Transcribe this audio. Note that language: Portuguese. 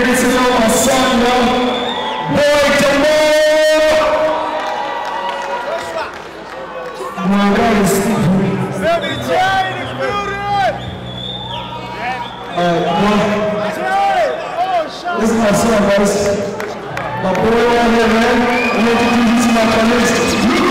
Merecedor uma sonha. Boy Tamor. My God is Baby Jay in the building! Alright, one. Jay! Oh, shot! This is my son, guys. My boy right here, man. I'm gonna introduce you to my colleagues. Meet